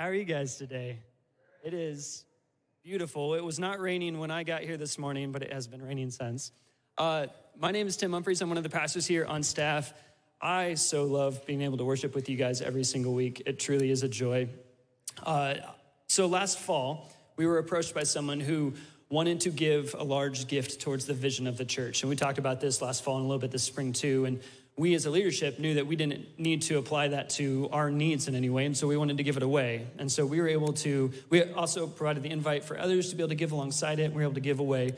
How are you guys today? It is beautiful. It was not raining when I got here this morning, but it has been raining since. Uh, my name is Tim Humphreys. I'm one of the pastors here on staff. I so love being able to worship with you guys every single week. It truly is a joy. Uh, so last fall, we were approached by someone who wanted to give a large gift towards the vision of the church. And we talked about this last fall and a little bit this spring too. And we as a leadership knew that we didn't need to apply that to our needs in any way. And so we wanted to give it away. And so we were able to, we also provided the invite for others to be able to give alongside it. And we were able to give away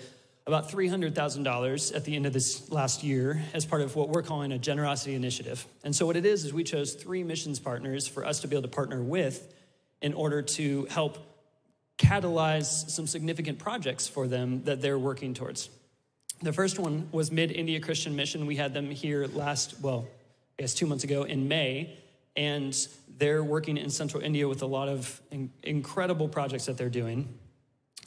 about $300,000 at the end of this last year as part of what we're calling a generosity initiative. And so what it is, is we chose three missions partners for us to be able to partner with in order to help catalyze some significant projects for them that they're working towards. The first one was Mid India Christian Mission. We had them here last, well, I guess two months ago in May, and they're working in central India with a lot of in- incredible projects that they're doing.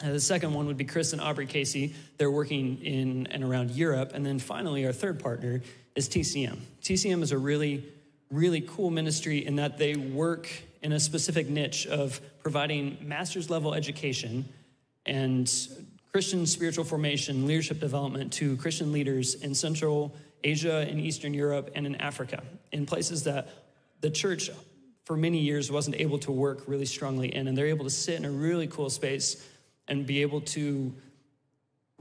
Uh, the second one would be Chris and Aubrey Casey. They're working in and around Europe. And then finally, our third partner is TCM. TCM is a really, really cool ministry in that they work in a specific niche of providing master's level education and Christian spiritual formation, leadership development to Christian leaders in Central Asia, in Eastern Europe, and in Africa, in places that the church for many years wasn't able to work really strongly in. And they're able to sit in a really cool space and be able to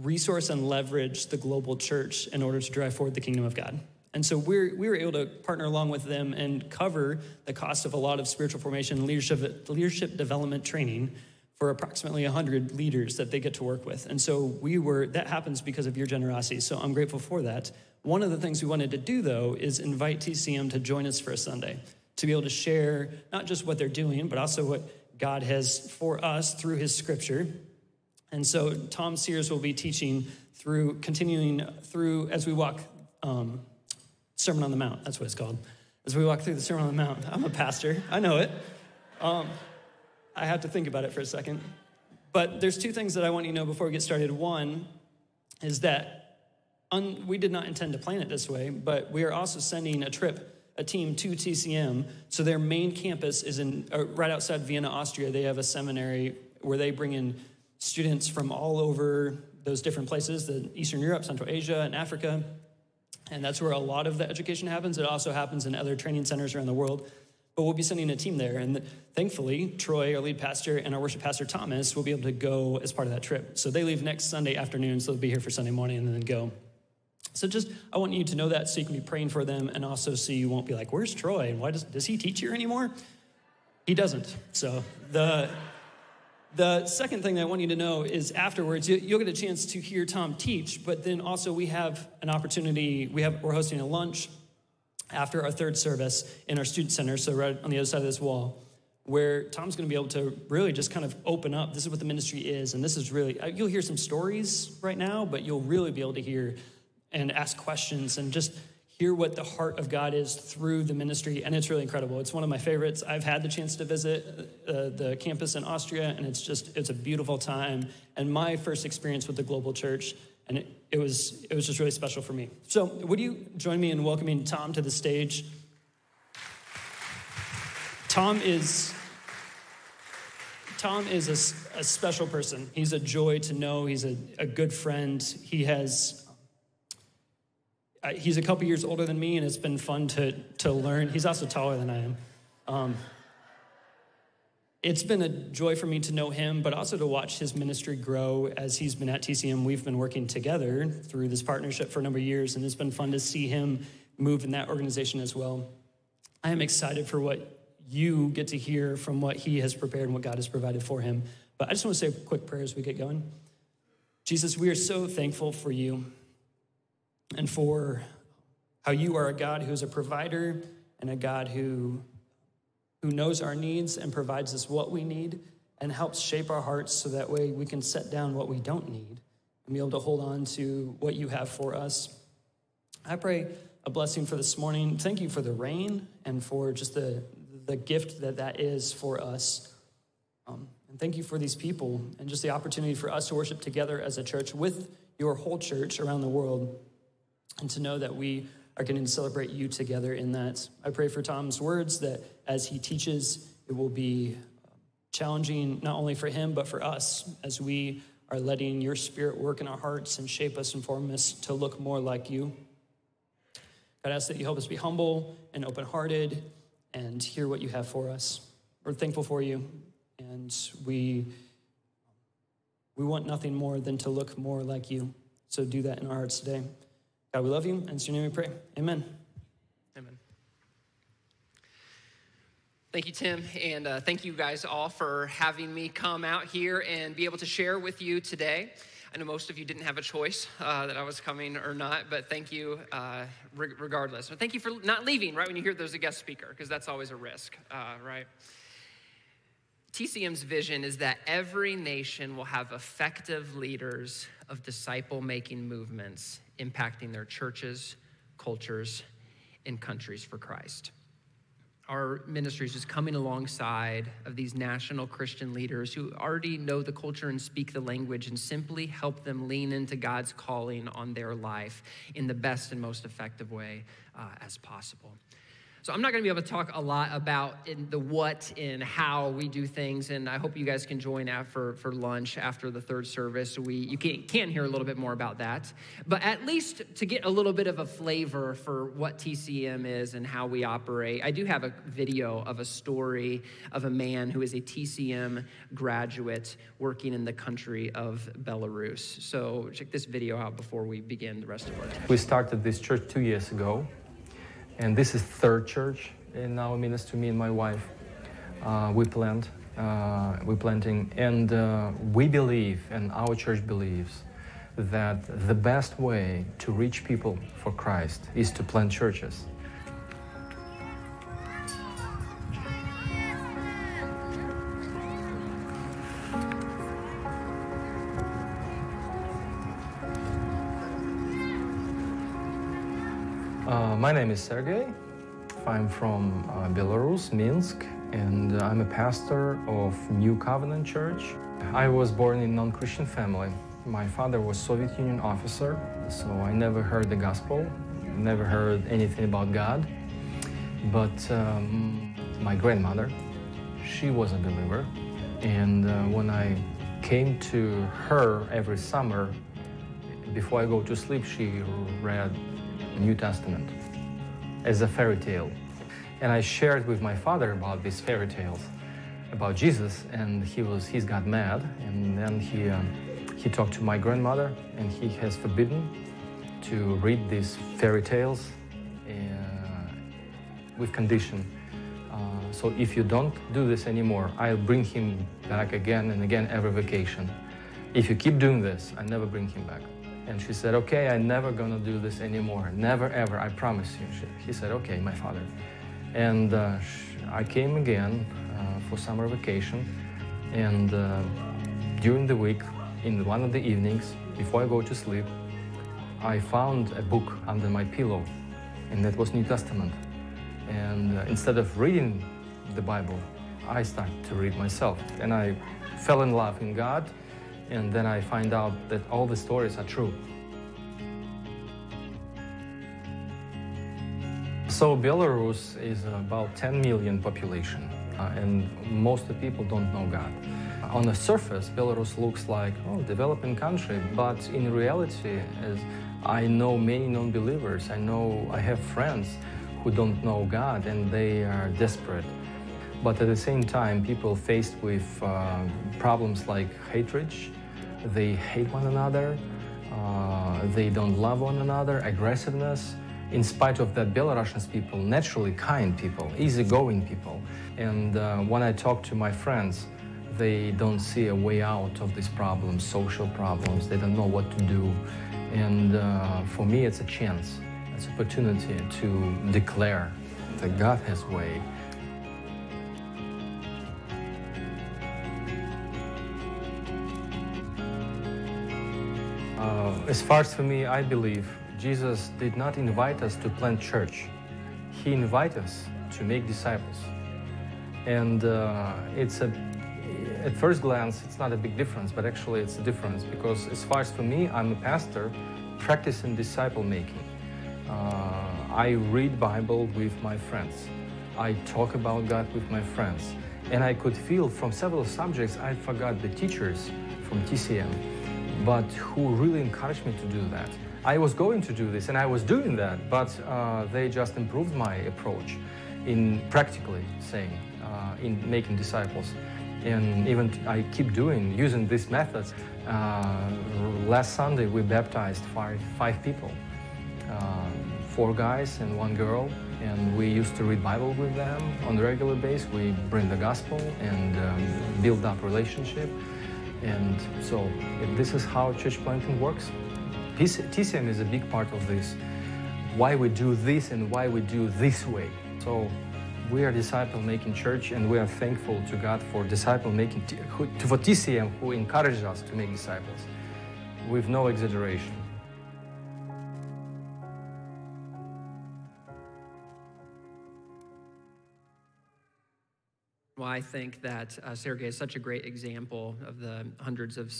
resource and leverage the global church in order to drive forward the kingdom of God. And so we're, we were able to partner along with them and cover the cost of a lot of spiritual formation, leadership, leadership development training for approximately 100 leaders that they get to work with. And so we were, that happens because of your generosity. So I'm grateful for that. One of the things we wanted to do, though, is invite TCM to join us for a Sunday to be able to share not just what they're doing, but also what God has for us through his scripture. And so Tom Sears will be teaching through, continuing through as we walk um, Sermon on the Mount. That's what it's called. As we walk through the Sermon on the Mount. I'm a pastor, I know it. Um, I have to think about it for a second. But there's two things that I want you to know before we get started. One is that un, we did not intend to plan it this way, but we are also sending a trip, a team to TCM. So their main campus is in uh, right outside Vienna, Austria. They have a seminary where they bring in students from all over those different places, the Eastern Europe, Central Asia, and Africa. And that's where a lot of the education happens. It also happens in other training centers around the world. But we'll be sending a team there. And thankfully, Troy, our lead pastor, and our worship pastor, Thomas, will be able to go as part of that trip. So they leave next Sunday afternoon, so they'll be here for Sunday morning and then go. So just, I want you to know that so you can be praying for them and also so you won't be like, where's Troy? And why does, does he teach here anymore? He doesn't. So the, the second thing that I want you to know is afterwards, you'll get a chance to hear Tom teach, but then also we have an opportunity, we have, we're hosting a lunch after our third service in our student center, so right on the other side of this wall, where Tom's going to be able to really just kind of open up. This is what the ministry is, and this is really, uh, you'll hear some stories right now, but you'll really be able to hear and ask questions and just hear what the heart of God is through the ministry, and it's really incredible. It's one of my favorites. I've had the chance to visit uh, the campus in Austria, and it's just, it's a beautiful time. And my first experience with the global church and it, it, was it was just really special for me. So, would you join me in welcoming Tom to the stage? Tom is Tom is a, a special person. He's a joy to know. He's a, a good friend. He has uh, he's a couple years older than me, and it's been fun to to learn. He's also taller than I am. Um, it's been a joy for me to know him, but also to watch his ministry grow as he's been at TCM. We've been working together through this partnership for a number of years, and it's been fun to see him move in that organization as well. I am excited for what you get to hear from what he has prepared and what God has provided for him. But I just want to say a quick prayer as we get going. Jesus, we are so thankful for you and for how you are a God who is a provider and a God who who knows our needs and provides us what we need and helps shape our hearts so that way we can set down what we don't need and be able to hold on to what you have for us. I pray a blessing for this morning. Thank you for the rain and for just the, the gift that that is for us. Um, and thank you for these people and just the opportunity for us to worship together as a church with your whole church around the world and to know that we are getting to celebrate you together in that. I pray for Tom's words that as he teaches, it will be uh, challenging not only for him, but for us as we are letting your spirit work in our hearts and shape us and form us to look more like you. God, I ask that you help us be humble and open hearted and hear what you have for us. We're thankful for you, and we, we want nothing more than to look more like you. So do that in our hearts today. God, we love you, and it's your name we pray. Amen. Amen. Thank you, Tim, and uh, thank you guys all for having me come out here and be able to share with you today. I know most of you didn't have a choice uh, that I was coming or not, but thank you uh, re- regardless. And thank you for not leaving right when you hear there's a guest speaker, because that's always a risk, uh, right? TCM's vision is that every nation will have effective leaders of disciple making movements impacting their churches, cultures, and countries for Christ our ministries is just coming alongside of these national Christian leaders who already know the culture and speak the language and simply help them lean into God's calling on their life in the best and most effective way uh, as possible. So I'm not going to be able to talk a lot about the what and how we do things, and I hope you guys can join for, for lunch after the third service. We you can, can hear a little bit more about that, but at least to get a little bit of a flavor for what TCM is and how we operate, I do have a video of a story of a man who is a TCM graduate working in the country of Belarus. So check this video out before we begin the rest of our. We started this church two years ago and this is third church in our ministry, to me and my wife. Uh, we plant, uh, we're planting, and uh, we believe, and our church believes, that the best way to reach people for Christ is to plant churches. My name is Sergey. I'm from uh, Belarus, Minsk, and I'm a pastor of New Covenant Church. I was born in a non-Christian family. My father was Soviet Union officer, so I never heard the gospel, never heard anything about God. But um, my grandmother, she was a believer, and uh, when I came to her every summer, before I go to sleep, she read New Testament as a fairy tale. And I shared with my father about these fairy tales about Jesus, and he was he's got mad, and then he um, he talked to my grandmother, and he has forbidden to read these fairy tales uh, with condition. Uh, so if you don't do this anymore, I'll bring him back again and again every vacation. If you keep doing this, I never bring him back. And she said, okay, I'm never gonna do this anymore. Never, ever, I promise you. She, he said, okay, my father. And uh, I came again uh, for summer vacation. And uh, during the week, in one of the evenings, before I go to sleep, I found a book under my pillow, and that was New Testament. And uh, instead of reading the Bible, I started to read myself. And I fell in love in God and then I find out that all the stories are true. So Belarus is about 10 million population, uh, and most of the people don't know God. On the surface, Belarus looks like oh, developing country, but in reality, as I know many non-believers, I know I have friends who don't know God, and they are desperate. But at the same time, people faced with uh, problems like hatred, they hate one another, uh, they don't love one another, aggressiveness. In spite of that, Belarusian people, naturally kind people, easygoing people. And uh, when I talk to my friends, they don't see a way out of these problems, social problems. They don't know what to do. And uh, for me, it's a chance, it's an opportunity to declare that God has way as far as for me, I believe Jesus did not invite us to plant church. He invited us to make disciples. And uh, it's a, at first glance, it's not a big difference, but actually it's a difference because as far as for me, I'm a pastor practicing disciple making. Uh, I read Bible with my friends. I talk about God with my friends. And I could feel from several subjects I forgot the teachers from TCM, but who really encouraged me to do that. I was going to do this and I was doing that, but uh, they just improved my approach in practically saying, uh, in making disciples. And even I keep doing, using these methods. Uh, last Sunday we baptized five, five people, uh, four guys and one girl. And we used to read Bible with them on a regular basis. We bring the gospel and um, build up relationship. And so this is how church planting works. TCM is a big part of this. Why we do this and why we do this way. So we are disciple making church and we are thankful to God for disciple making for TCM who encouraged us to make disciples with no exaggeration. I think that uh, Sergey is such a great example of the hundreds of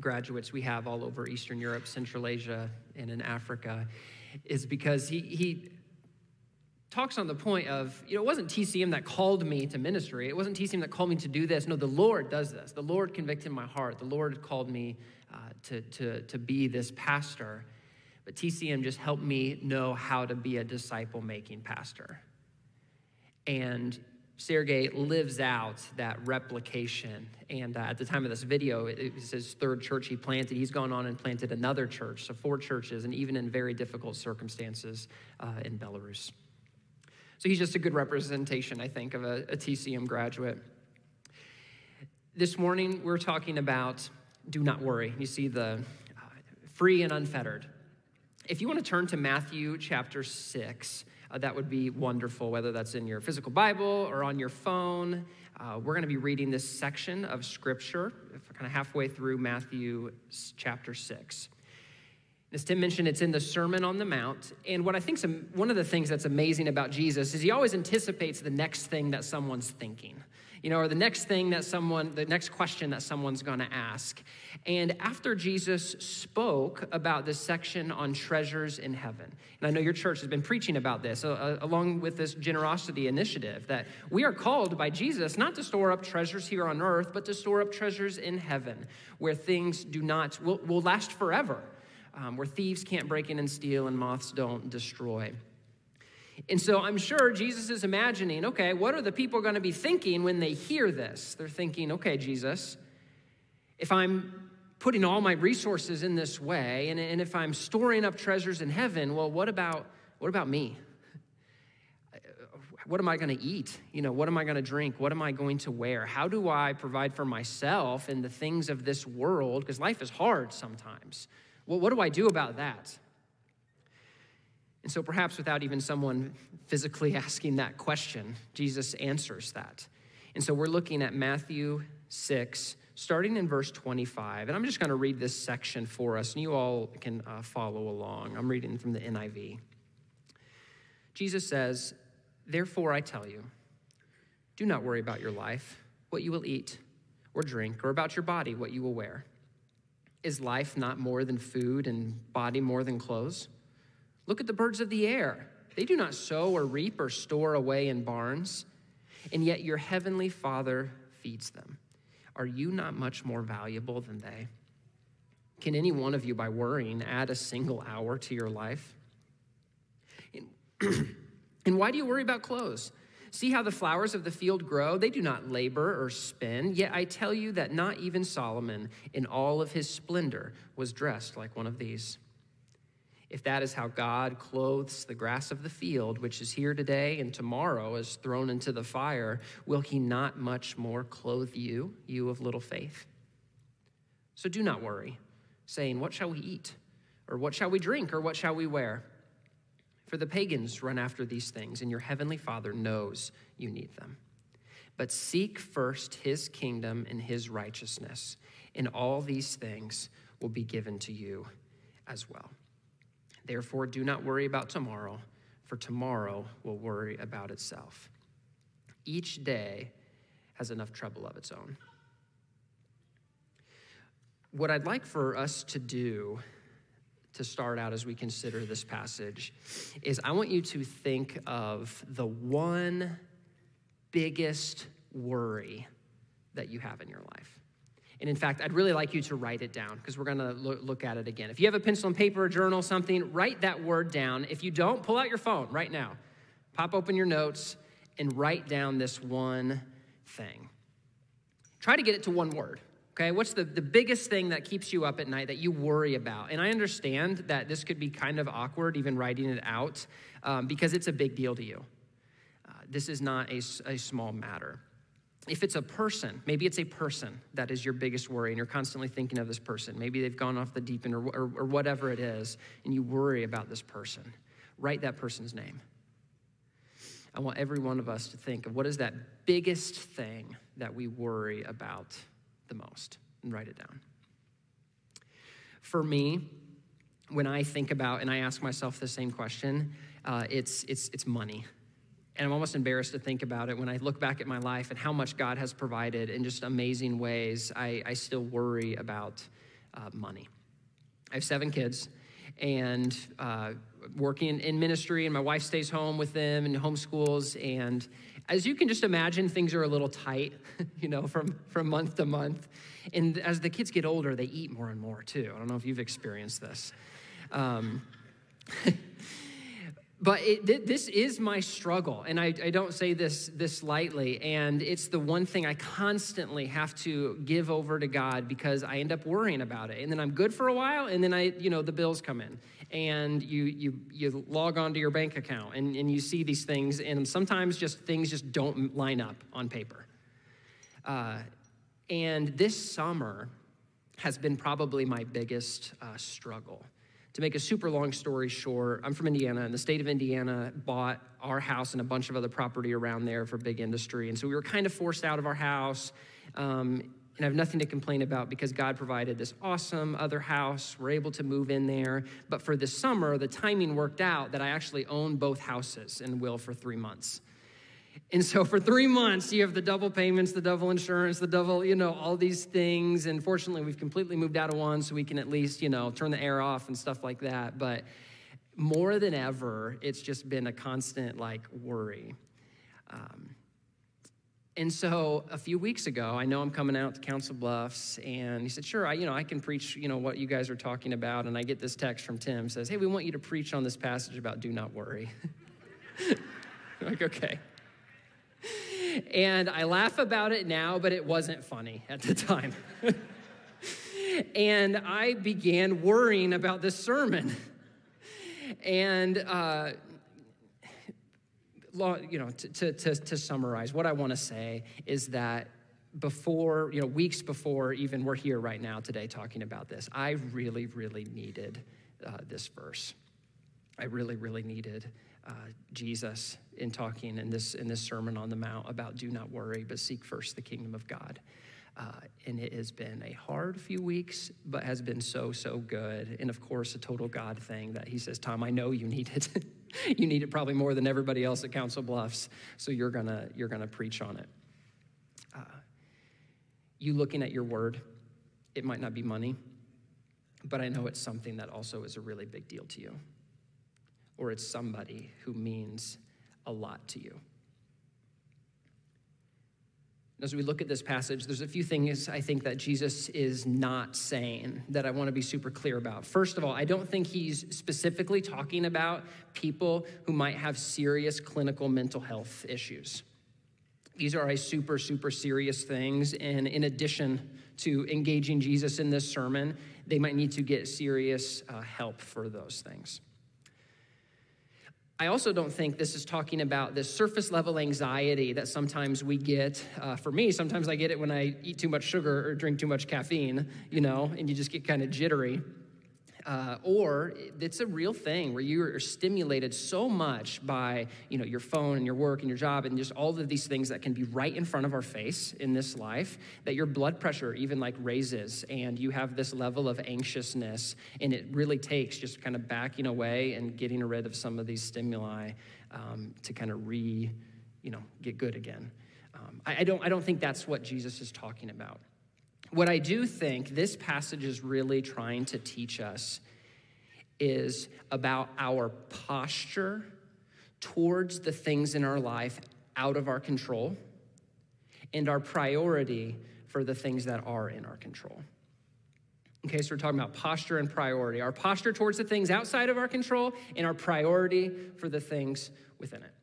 graduates we have all over Eastern Europe, Central Asia, and in Africa, is because he, he talks on the point of, you know, it wasn't TCM that called me to ministry. It wasn't TCM that called me to do this. No, the Lord does this. The Lord convicted my heart. The Lord called me uh, to, to, to be this pastor. But TCM just helped me know how to be a disciple making pastor. And Sergey lives out that replication. And uh, at the time of this video, it was his third church he planted. He's gone on and planted another church, so four churches, and even in very difficult circumstances uh, in Belarus. So he's just a good representation, I think, of a, a TCM graduate. This morning, we're talking about do not worry. You see the uh, free and unfettered. If you want to turn to Matthew chapter 6, uh, that would be wonderful, whether that's in your physical Bible or on your phone. Uh, we're going to be reading this section of Scripture, kind of halfway through Matthew chapter 6. As Tim mentioned, it's in the Sermon on the Mount. And what I think some, one of the things that's amazing about Jesus is he always anticipates the next thing that someone's thinking you know, or the next thing that someone, the next question that someone's going to ask. And after Jesus spoke about this section on treasures in heaven, and I know your church has been preaching about this uh, along with this generosity initiative, that we are called by Jesus not to store up treasures here on earth, but to store up treasures in heaven, where things do not, will, will last forever, um, where thieves can't break in and steal and moths don't destroy. And so I'm sure Jesus is imagining, okay, what are the people going to be thinking when they hear this? They're thinking, okay, Jesus, if I'm putting all my resources in this way, and, and if I'm storing up treasures in heaven, well, what about, what about me? What am I going to eat? You know, what am I going to drink? What am I going to wear? How do I provide for myself and the things of this world? Because life is hard sometimes. Well, what do I do about that? And so, perhaps without even someone physically asking that question, Jesus answers that. And so, we're looking at Matthew 6, starting in verse 25. And I'm just going to read this section for us, and you all can uh, follow along. I'm reading from the NIV. Jesus says, Therefore, I tell you, do not worry about your life, what you will eat or drink, or about your body, what you will wear. Is life not more than food and body more than clothes? Look at the birds of the air. They do not sow or reap or store away in barns, and yet your heavenly Father feeds them. Are you not much more valuable than they? Can any one of you, by worrying, add a single hour to your life? And why do you worry about clothes? See how the flowers of the field grow? They do not labor or spin. Yet I tell you that not even Solomon, in all of his splendor, was dressed like one of these. If that is how God clothes the grass of the field, which is here today and tomorrow is thrown into the fire, will he not much more clothe you, you of little faith? So do not worry, saying, What shall we eat? Or what shall we drink? Or what shall we wear? For the pagans run after these things, and your heavenly Father knows you need them. But seek first his kingdom and his righteousness, and all these things will be given to you as well. Therefore, do not worry about tomorrow, for tomorrow will worry about itself. Each day has enough trouble of its own. What I'd like for us to do to start out as we consider this passage is I want you to think of the one biggest worry that you have in your life. And in fact, I'd really like you to write it down because we're going to look at it again. If you have a pencil and paper, a journal, something, write that word down. If you don't, pull out your phone right now. Pop open your notes and write down this one thing. Try to get it to one word. Okay, what's the, the biggest thing that keeps you up at night that you worry about? And I understand that this could be kind of awkward, even writing it out, um, because it's a big deal to you. Uh, this is not a, a small matter. If it's a person, maybe it's a person that is your biggest worry, and you're constantly thinking of this person. Maybe they've gone off the deep end or, or, or whatever it is, and you worry about this person. Write that person's name. I want every one of us to think of what is that biggest thing that we worry about the most and write it down. For me, when I think about and I ask myself the same question, uh, it's, it's, it's money. And I'm almost embarrassed to think about it when I look back at my life and how much God has provided in just amazing ways. I, I still worry about uh, money. I have seven kids and uh, working in ministry, and my wife stays home with them and homeschools. And as you can just imagine, things are a little tight, you know, from, from month to month. And as the kids get older, they eat more and more too. I don't know if you've experienced this. Um, but it, this is my struggle, and I, I, don't say this this lightly. And it's the one thing I constantly have to give over to God because I end up worrying about it, and then I'm good for a while, and then I, you know, the bills come in, and you you you log onto your bank account, and, and you see these things, and sometimes just things just don't line up on paper. Uh, and this summer has been probably my biggest uh, struggle to make a super long story short, I'm from Indiana, and the state of Indiana bought our house and a bunch of other property around there for big industry. And so we were kind of forced out of our house. Um, and I have nothing to complain about because God provided this awesome other house. We're able to move in there. But for this summer, the timing worked out that I actually own both houses and will for three months. And so for three months, you have the double payments, the double insurance, the double, you know, all these things. And fortunately, we've completely moved out of one, so we can at least, you know, turn the air off and stuff like that. But more than ever, it's just been a constant like worry. Um, and so a few weeks ago, I know I'm coming out to Council Bluffs, and he said, "Sure, I, you know, I can preach, you know, what you guys are talking about." And I get this text from Tim says, "Hey, we want you to preach on this passage about do not worry." like, okay. And I laugh about it now, but it wasn't funny at the time. and I began worrying about this sermon. And, uh, you know, to, to, to summarize, what I want to say is that before, you know, weeks before even we're here right now today talking about this, I really, really needed uh, this verse. I really, really needed uh, Jesus in talking in this, in this Sermon on the Mount about do not worry, but seek first the kingdom of God. Uh, and it has been a hard few weeks, but has been so, so good. And of course, a total God thing that he says, Tom, I know you need it. you need it probably more than everybody else at Council Bluffs, so you're gonna, you're gonna preach on it. Uh, you looking at your word, it might not be money, but I know it's something that also is a really big deal to you or it's somebody who means a lot to you. As we look at this passage, there's a few things I think that Jesus is not saying that I want to be super clear about. First of all, I don't think he's specifically talking about people who might have serious clinical mental health issues. These are a super, super serious things. And in addition to engaging Jesus in this sermon, they might need to get serious uh, help for those things. I also don't think this is talking about this surface level anxiety that sometimes we get. Uh, for me, sometimes I get it when I eat too much sugar or drink too much caffeine, you know, and you just get kind of jittery. Uh, or it's a real thing where you are stimulated so much by you know your phone and your work and your job and just all of these things that can be right in front of our face in this life that your blood pressure even like raises and you have this level of anxiousness and it really takes just kind of backing away and getting rid of some of these stimuli um, to kind of re you know get good again. Um, I, I don't i don't think that's what jesus is talking about what I do think this passage is really trying to teach us is about our posture towards the things in our life out of our control and our priority for the things that are in our control. Okay, so we're talking about posture and priority. Our posture towards the things outside of our control and our priority for the things within it.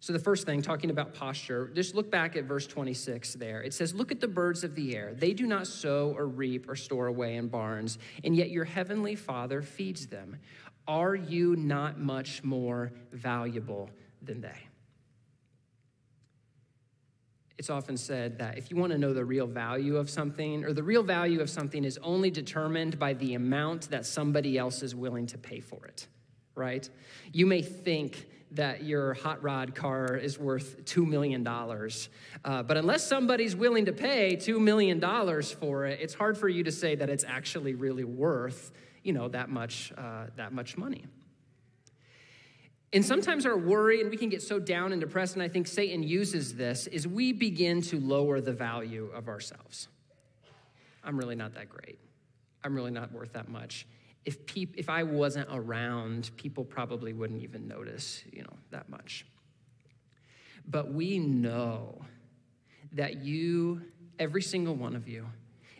So, the first thing, talking about posture, just look back at verse 26 there. It says, Look at the birds of the air. They do not sow or reap or store away in barns, and yet your heavenly Father feeds them. Are you not much more valuable than they? It's often said that if you want to know the real value of something, or the real value of something is only determined by the amount that somebody else is willing to pay for it, right? You may think that your hot rod car is worth $2 million. Uh, but unless somebody's willing to pay $2 million for it, it's hard for you to say that it's actually really worth, you know, that much, uh, that much money. And sometimes our worry, and we can get so down and depressed, and I think Satan uses this, is we begin to lower the value of ourselves. I'm really not that great. I'm really not worth that much if, peop, if I wasn't around, people probably wouldn't even notice, you know, that much. But we know that you, every single one of you,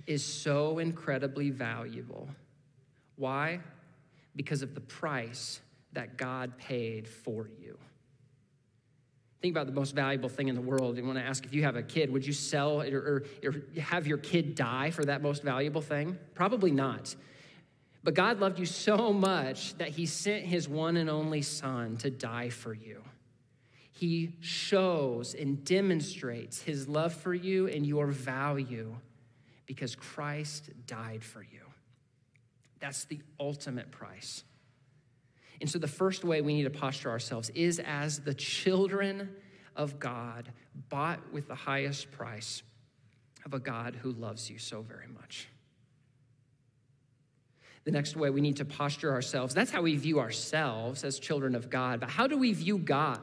is so incredibly valuable. Why? Because of the price that God paid for you. Think about the most valuable thing in the world. You want to ask if you have a kid, would you sell or, or, or have your kid die for that most valuable thing? Probably not. But God loved you so much that he sent his one and only Son to die for you. He shows and demonstrates his love for you and your value because Christ died for you. That's the ultimate price. And so, the first way we need to posture ourselves is as the children of God, bought with the highest price of a God who loves you so very much the next way we need to posture ourselves. That's how we view ourselves as children of God. But how do we view God?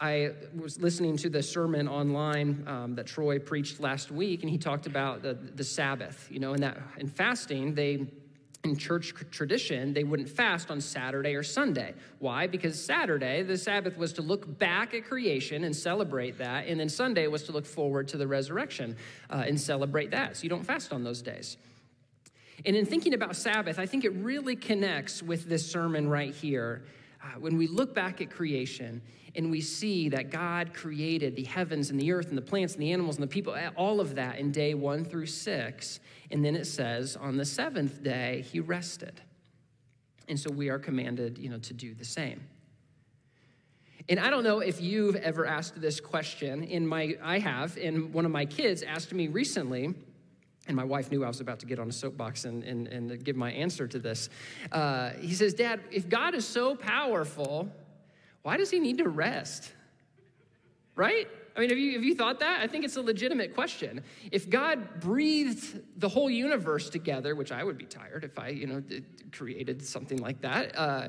I was listening to the sermon online um, that Troy preached last week, and he talked about the, the Sabbath. You know, and that in fasting, they in church tradition, they wouldn't fast on Saturday or Sunday. Why? Because Saturday, the Sabbath was to look back at creation and celebrate that, and then Sunday was to look forward to the resurrection uh, and celebrate that. So you don't fast on those days. And in thinking about Sabbath, I think it really connects with this sermon right here. Uh, when we look back at creation and we see that God created the heavens and the earth and the plants and the animals and the people, all of that in day one through six. And then it says, on the seventh day, he rested. And so we are commanded, you know, to do the same. And I don't know if you've ever asked this question. In my, I have, and one of my kids asked me recently, and my wife knew I was about to get on a soapbox and, and, and give my answer to this. Uh, he says, Dad, if God is so powerful, why does he need to rest? Right? I mean, have you, have you thought that? I think it's a legitimate question. If God breathed the whole universe together, which I would be tired if I, you know, created something like that, uh,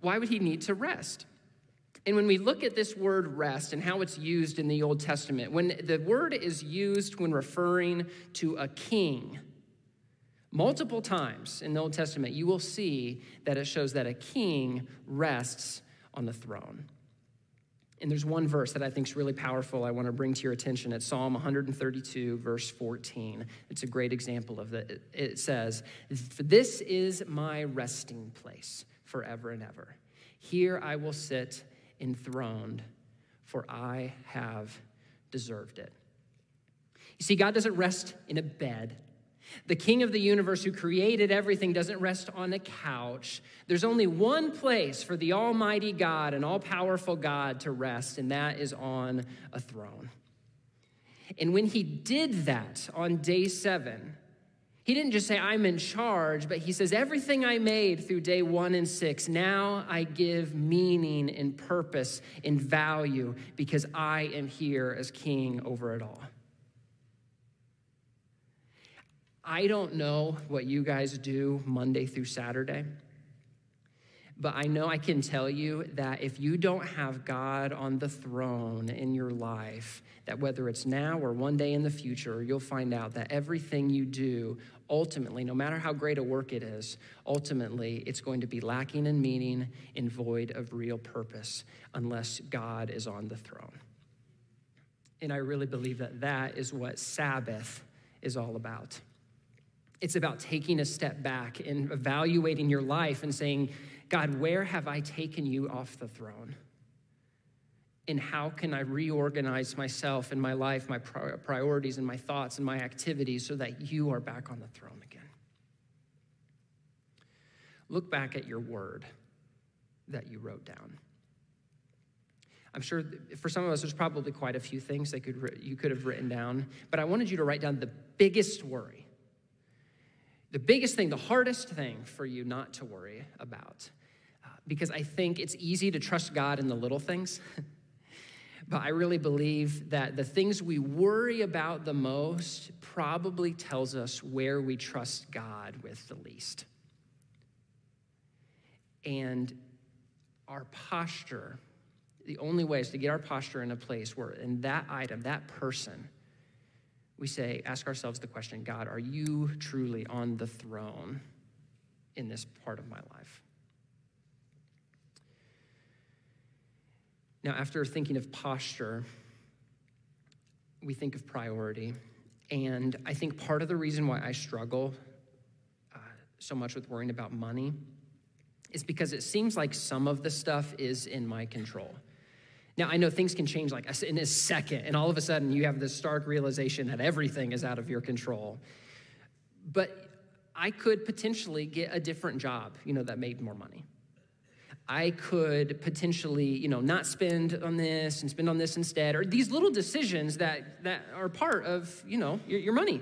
why would he need to rest? And when we look at this word rest and how it's used in the Old Testament, when the word is used when referring to a king, multiple times in the Old Testament, you will see that it shows that a king rests on the throne. And there's one verse that I think is really powerful I want to bring to your attention. It's Psalm 132, verse 14. It's a great example of that. It says, This is my resting place forever and ever. Here I will sit enthroned, for I have deserved it. You see, God doesn't rest in a bed. The king of the universe who created everything doesn't rest on a couch. There's only one place for the Almighty God and all powerful God to rest, and that is on a throne. And when he did that on day seven, he didn't just say, I'm in charge, but he says, everything I made through day one and six, now I give meaning and purpose and value because I am here as king over it all. I don't know what you guys do Monday through Saturday, But I know I can tell you that if you don't have God on the throne in your life, that whether it's now or one day in the future, you'll find out that everything you do, ultimately, no matter how great a work it is, ultimately it's going to be lacking in meaning and void of real purpose unless God is on the throne. And I really believe that that is what Sabbath is all about. It's about taking a step back and evaluating your life and saying, God, where have I taken you off the throne? And how can I reorganize myself and my life, my priorities and my thoughts and my activities so that you are back on the throne again? Look back at your word that you wrote down. I'm sure for some of us, there's probably quite a few things that could, you could have written down, but I wanted you to write down the biggest worry, the biggest thing, the hardest thing for you not to worry about because I think it's easy to trust God in the little things. but I really believe that the things we worry about the most probably tells us where we trust God with the least. And our posture, the only way is to get our posture in a place where, in that item, that person, we say, ask ourselves the question God, are you truly on the throne in this part of my life? Now, after thinking of posture, we think of priority. And I think part of the reason why I struggle uh, so much with worrying about money is because it seems like some of the stuff is in my control. Now, I know things can change like in a second, and all of a sudden you have this stark realization that everything is out of your control. But I could potentially get a different job, you know, that made more money. I could potentially, you know, not spend on this and spend on this instead, or these little decisions that, that are part of, you know, your, your money.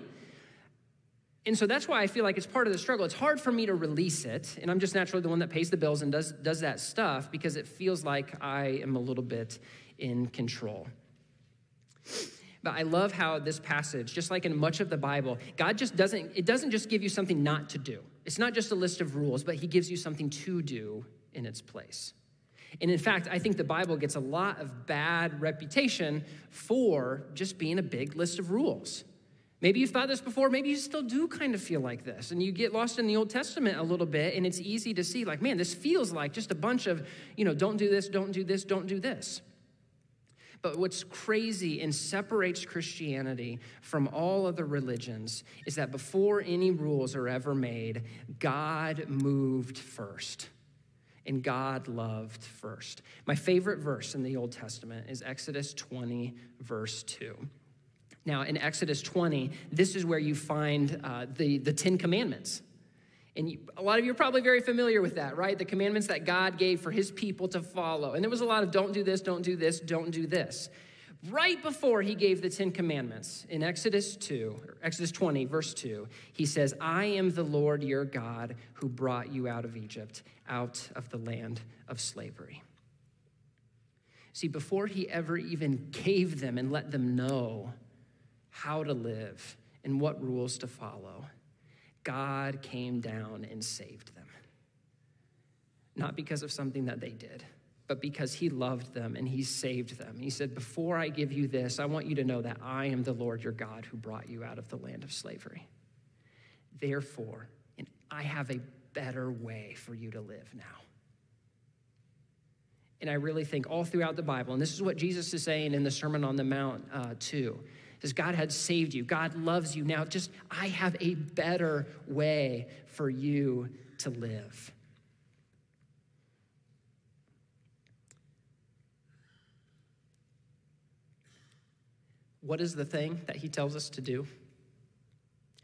And so that's why I feel like it's part of the struggle. It's hard for me to release it, and I'm just naturally the one that pays the bills and does, does that stuff because it feels like I am a little bit in control. But I love how this passage, just like in much of the Bible, God just doesn't, it doesn't just give you something not to do. It's not just a list of rules, but He gives you something to do in its place. And in fact, I think the Bible gets a lot of bad reputation for just being a big list of rules. Maybe you've thought this before, maybe you still do kind of feel like this. And you get lost in the Old Testament a little bit, and it's easy to see, like, man, this feels like just a bunch of, you know, don't do this, don't do this, don't do this. But what's crazy and separates Christianity from all other religions is that before any rules are ever made, God moved first and God loved first. My favorite verse in the Old Testament is Exodus 20, verse 2. Now, in Exodus 20, this is where you find uh, the, the Ten Commandments. And you, a lot of you are probably very familiar with that, right? The commandments that God gave for his people to follow. And there was a lot of don't do this, don't do this, don't do this right before he gave the Ten Commandments, in Exodus 2, Exodus 20, verse 2, he says, I am the Lord your God who brought you out of Egypt, out of the land of slavery. See, before he ever even gave them and let them know how to live and what rules to follow, God came down and saved them. Not because of something that they did but because he loved them and he saved them. He said, Before I give you this, I want you to know that I am the Lord your God who brought you out of the land of slavery. Therefore, and I have a better way for you to live now. And I really think all throughout the Bible, and this is what Jesus is saying in the Sermon on the Mount uh, too, is God had saved you. God loves you. Now, just I have a better way for you to live. What is the thing that he tells us to do?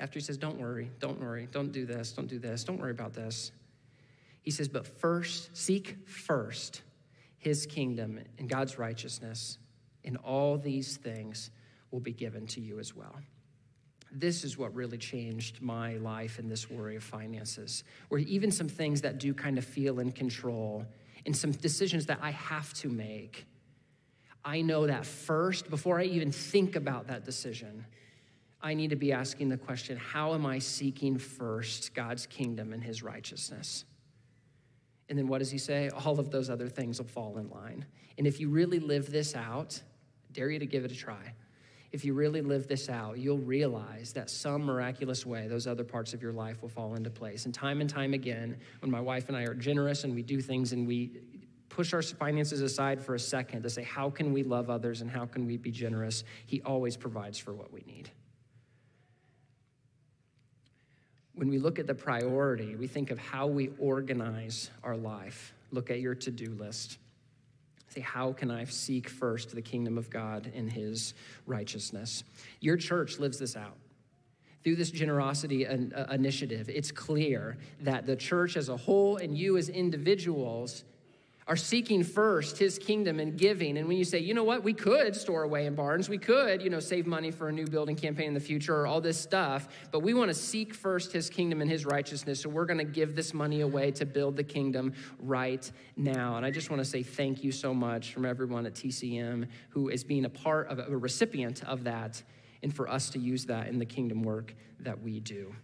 After he says, Don't worry, don't worry, don't do this, don't do this, don't worry about this. He says, But first, seek first his kingdom and God's righteousness, and all these things will be given to you as well. This is what really changed my life in this worry of finances, where even some things that do kind of feel in control and some decisions that I have to make I know that first, before I even think about that decision, I need to be asking the question how am I seeking first God's kingdom and his righteousness? And then what does he say? All of those other things will fall in line. And if you really live this out, I dare you to give it a try. If you really live this out, you'll realize that some miraculous way those other parts of your life will fall into place. And time and time again, when my wife and I are generous and we do things and we push our finances aside for a second to say, how can we love others and how can we be generous? He always provides for what we need. When we look at the priority, we think of how we organize our life. Look at your to do list. Say, how can I seek first the kingdom of God and his righteousness? Your church lives this out. Through this generosity uh, initiative, it's clear that the church as a whole and you as individuals are seeking first his kingdom and giving. And when you say, you know what, we could store away in barns, we could, you know, save money for a new building campaign in the future or all this stuff, but we want to seek first his kingdom and his righteousness. So we're going to give this money away to build the kingdom right now. And I just want to say thank you so much from everyone at TCM who is being a part of a recipient of that and for us to use that in the kingdom work that we do.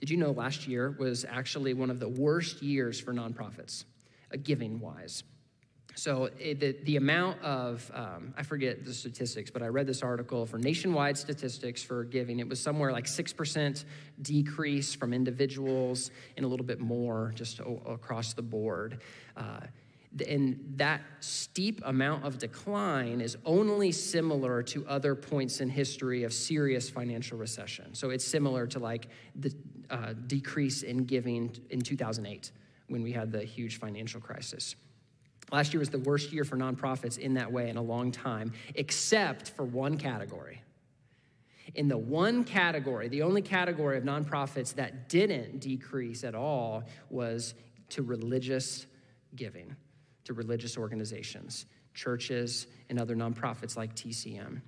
Did you know last year was actually one of the worst years for nonprofits? Giving wise. So it, the, the amount of, um, I forget the statistics, but I read this article for nationwide statistics for giving. It was somewhere like 6% decrease from individuals and a little bit more just across the board. Uh, and that steep amount of decline is only similar to other points in history of serious financial recession. So it's similar to like the uh, decrease in giving in 2008 when we had the huge financial crisis. Last year was the worst year for nonprofits in that way in a long time, except for one category. In the one category, the only category of nonprofits that didn't decrease at all was to religious giving, to religious organizations, churches, and other nonprofits like TCM.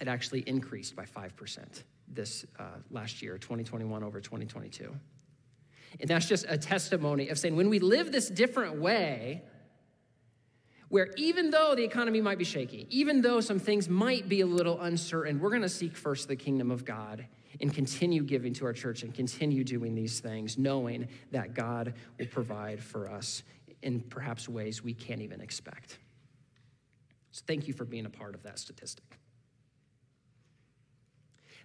It actually increased by 5% this uh, last year, 2021 over 2022. And that's just a testimony of saying when we live this different way, where even though the economy might be shaky, even though some things might be a little uncertain, we're going to seek first the kingdom of God and continue giving to our church and continue doing these things, knowing that God will provide for us in perhaps ways we can't even expect. So thank you for being a part of that statistic.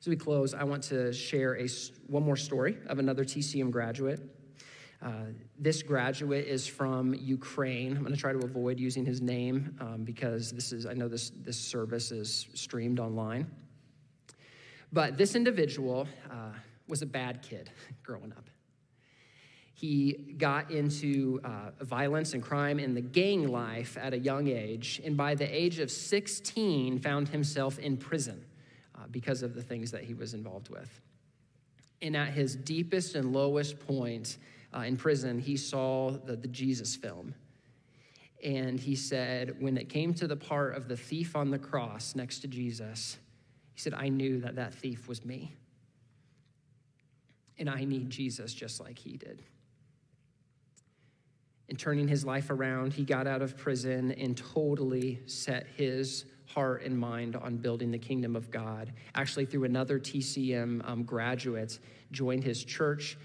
As we close, I want to share a, one more story of another TCM graduate. Uh, this graduate is from Ukraine. I'm going to try to avoid using his name um, because this is I know this this service is streamed online. But this individual uh, was a bad kid growing up. He got into uh, violence and crime in the gang life at a young age, and by the age of 16, found himself in prison uh, because of the things that he was involved with. And at his deepest and lowest point uh, in prison, he saw the, the Jesus film. And he said, when it came to the part of the thief on the cross next to Jesus, he said, I knew that that thief was me. And I need Jesus just like he did. And turning his life around, he got out of prison and totally set his heart and mind on building the kingdom of God. Actually, through another TCM um, graduate, joined his church,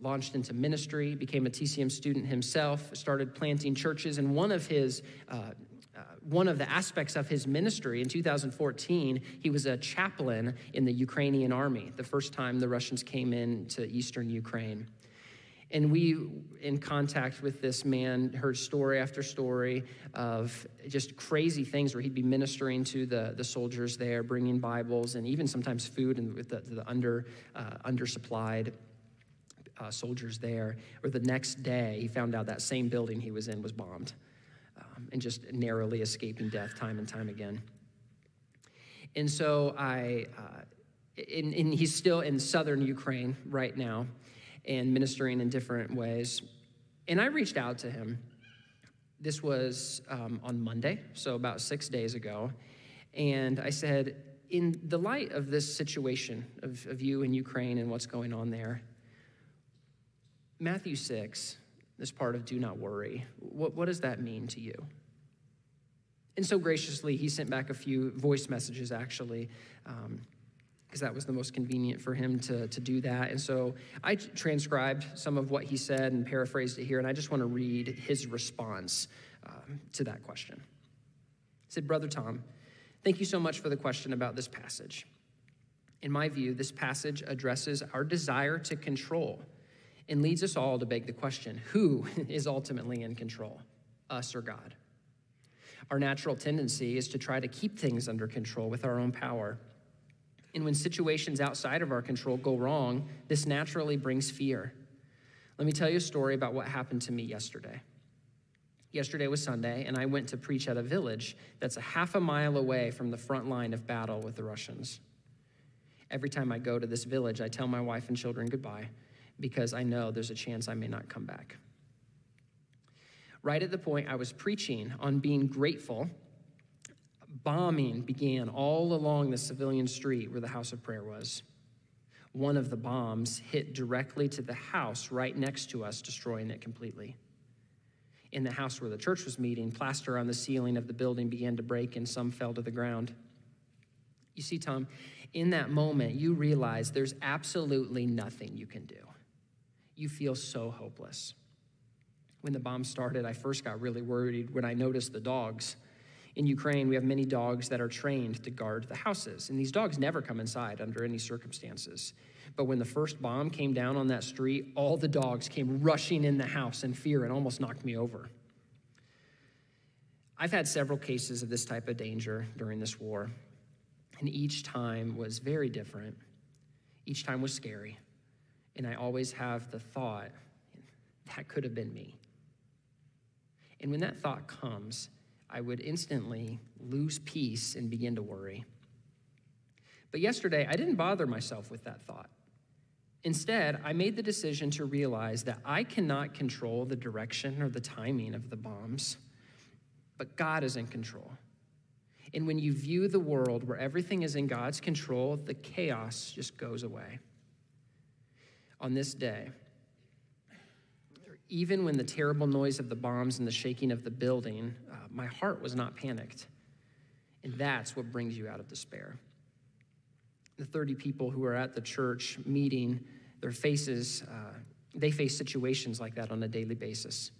launched into ministry, became a TCM student himself, started planting churches, and one of his uh, uh, one of the aspects of his ministry in 2014, he was a chaplain in the Ukrainian army, the first time the Russians came into eastern Ukraine. And we, in contact with this man, heard story after story of just crazy things where he'd be ministering to the, the soldiers there, bringing Bibles and even sometimes food and with the, the under, uh, undersupplied uh, soldiers there. Or the next day, he found out that same building he was in was bombed um, and just narrowly escaping death time and time again. And so I, uh, and, he's still in southern Ukraine right now and ministering in different ways. And I reached out to him. This was um, on Monday, so about six days ago. And I said, in the light of this situation of, of you in Ukraine and what's going on there, Matthew 6, this part of do not worry, what, what does that mean to you? And so graciously, he sent back a few voice messages actually. Um, because that was the most convenient for him to, to do that. And so I transcribed some of what he said and paraphrased it here, and I just want to read his response um, to that question. He said, Brother Tom, thank you so much for the question about this passage. In my view, this passage addresses our desire to control and leads us all to beg the question who is ultimately in control, us or God? Our natural tendency is to try to keep things under control with our own power. And when situations outside of our control go wrong, this naturally brings fear. Let me tell you a story about what happened to me yesterday. Yesterday was Sunday, and I went to preach at a village that's a half a mile away from the front line of battle with the Russians. Every time I go to this village, I tell my wife and children goodbye because I know there's a chance I may not come back. Right at the point I was preaching on being grateful, bombing began all along the civilian street where the house of prayer was. One of the bombs hit directly to the house right next to us, destroying it completely. In the house where the church was meeting, plaster on the ceiling of the building began to break and some fell to the ground. You see, Tom, in that moment, you realize there's absolutely nothing you can do. You feel so hopeless. When the bomb started, I first got really worried when I noticed the dogs. In Ukraine, we have many dogs that are trained to guard the houses, and these dogs never come inside under any circumstances. But when the first bomb came down on that street, all the dogs came rushing in the house in fear and almost knocked me over. I've had several cases of this type of danger during this war, and each time was very different. Each time was scary. And I always have the thought, that could have been me. And when that thought comes, I would instantly lose peace and begin to worry. But yesterday, I didn't bother myself with that thought. Instead, I made the decision to realize that I cannot control the direction or the timing of the bombs, but God is in control. And when you view the world where everything is in God's control, the chaos just goes away. On this day, even when the terrible noise of the bombs and the shaking of the building, uh, my heart was not panicked. And that's what brings you out of despair. The 30 people who are at the church meeting, their faces, uh, they face situations like that on a daily basis.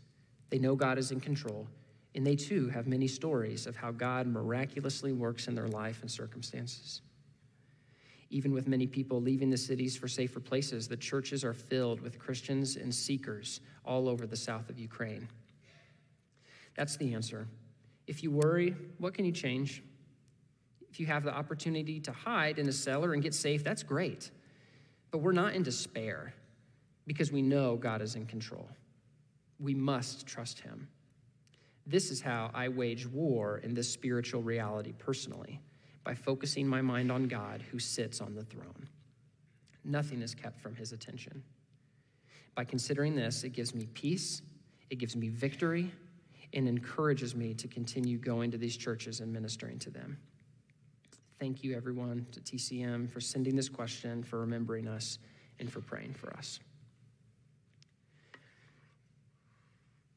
They know God is in control, and they too have many stories of how God miraculously works in their life and circumstances. Even with many people leaving the cities for safer places, the churches are filled with Christians and seekers all over the south of Ukraine. That's the answer. If you worry, what can you change? If you have the opportunity to hide in a cellar and get safe, that's great. But we're not in despair because we know God is in control. We must trust Him. This is how I wage war in this spiritual reality personally by focusing my mind on God who sits on the throne. Nothing is kept from his attention. By considering this, it gives me peace, it gives me victory, and encourages me to continue going to these churches and ministering to them. Thank you, everyone, to TCM for sending this question, for remembering us, and for praying for us.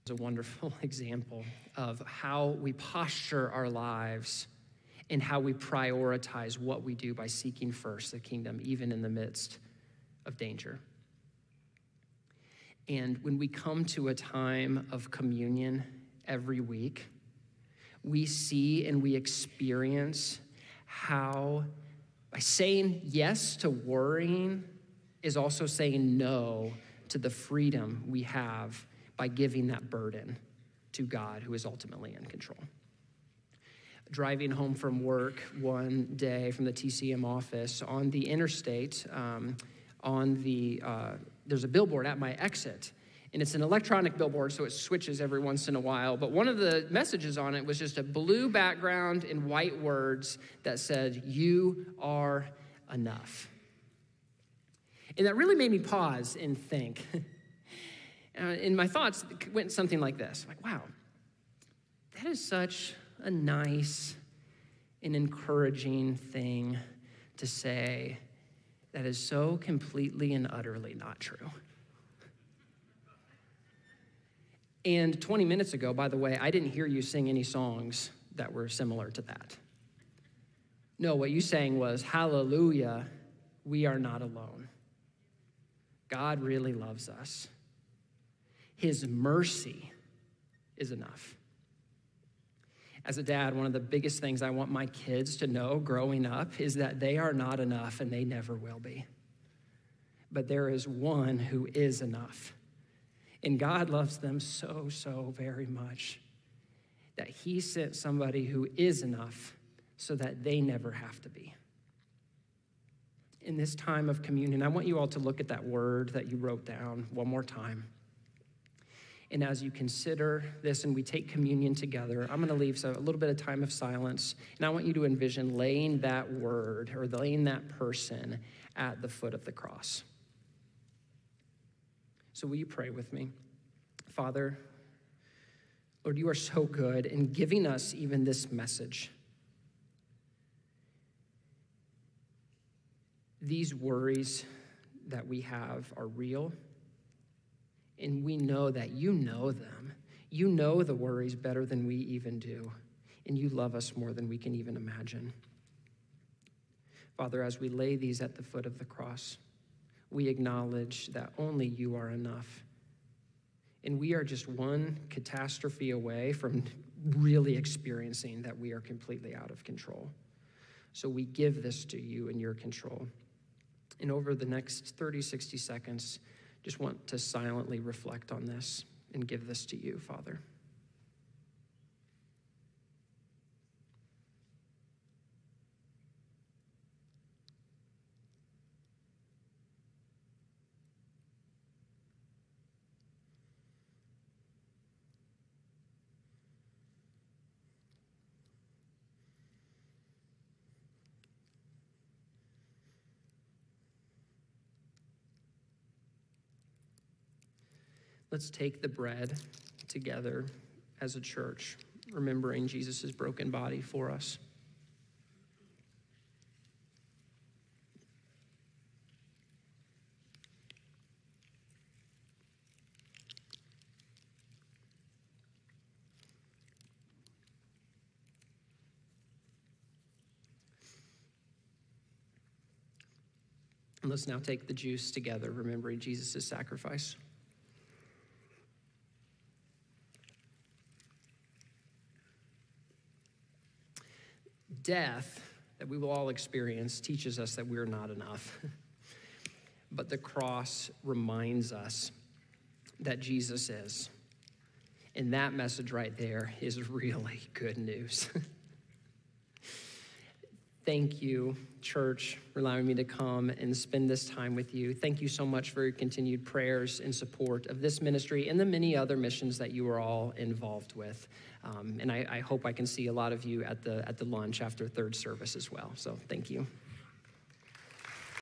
It's a wonderful example of how we posture our lives and how we prioritize what we do by seeking first the kingdom, even in the midst of danger. And when we come to a time of communion every week, we see and we experience how by saying yes to worrying is also saying no to the freedom we have by giving that burden to God, who is ultimately in control. Driving home from work one day from the TCM office on the interstate, um, on the uh, there's a billboard at my exit, and it's an electronic billboard, so it switches every once in a while. But one of the messages on it was just a blue background in white words that said, "You are enough." And that really made me pause and think. Uh, and my thoughts went something like this like, wow, that is such a nice and encouraging thing to say that is so completely and utterly not true. And 20 minutes ago, by the way, I didn't hear you sing any songs that were similar to that. No, what you sang was, Hallelujah, we are not alone. God really loves us. His mercy is enough. As a dad, one of the biggest things I want my kids to know growing up is that they are not enough and they never will be. But there is one who is enough. And God loves them so, so very much that He sent somebody who is enough so that they never have to be. In this time of communion, I want you all to look at that word that you wrote down one more time. And as you consider this and we take communion together, I'm going to leave so a little bit of time of silence. And I want you to envision laying that word or laying that person at the foot of the cross. So, will you pray with me? Father, Lord, you are so good in giving us even this message. These worries that we have are real, and we know that you know them. You know the worries better than we even do, and you love us more than we can even imagine. Father, as we lay these at the foot of the cross, we acknowledge that only you are enough. And we are just one catastrophe away from really experiencing that we are completely out of control. So we give this to you in your control. And over the next 30, 60 seconds, just want to silently reflect on this and give this to you, Father. Let's take the bread together as a church, remembering Jesus' broken body for us. And let's now take the juice together, remembering Jesus' sacrifice. Death that we will all experience teaches us that we're not enough. but the cross reminds us that Jesus is. And that message right there is really good news. Thank you, church, for allowing me to come and spend this time with you. Thank you so much for your continued prayers and support of this ministry and the many other missions that you are all involved with. Um, and I, I hope I can see a lot of you at the, at the lunch after third service as well. So thank you.